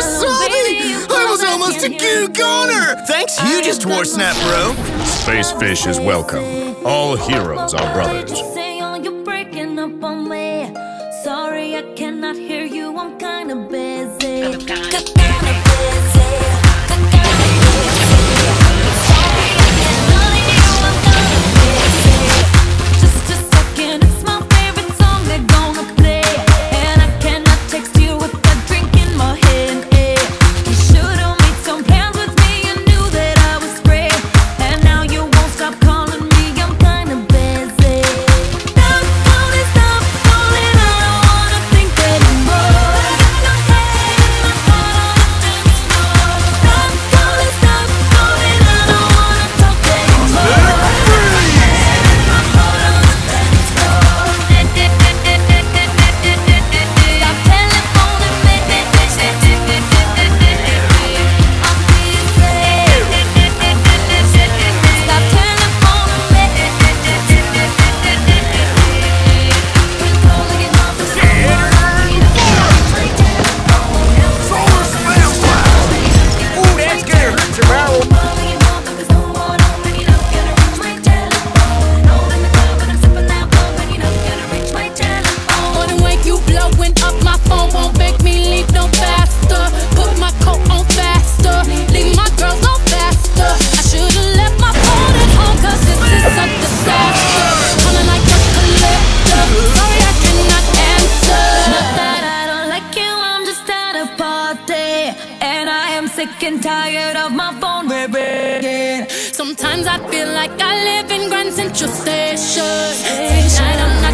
so sorry! I was almost a cute goner! Thanks, you just wore snap, bro! Space Fish is welcome. All heroes are brothers. Oh, sorry, I cannot hear you, I'm kinda busy. And I am sick and tired of my phone ringing. Sometimes I feel like I live in Grand Central Station. Tonight I'm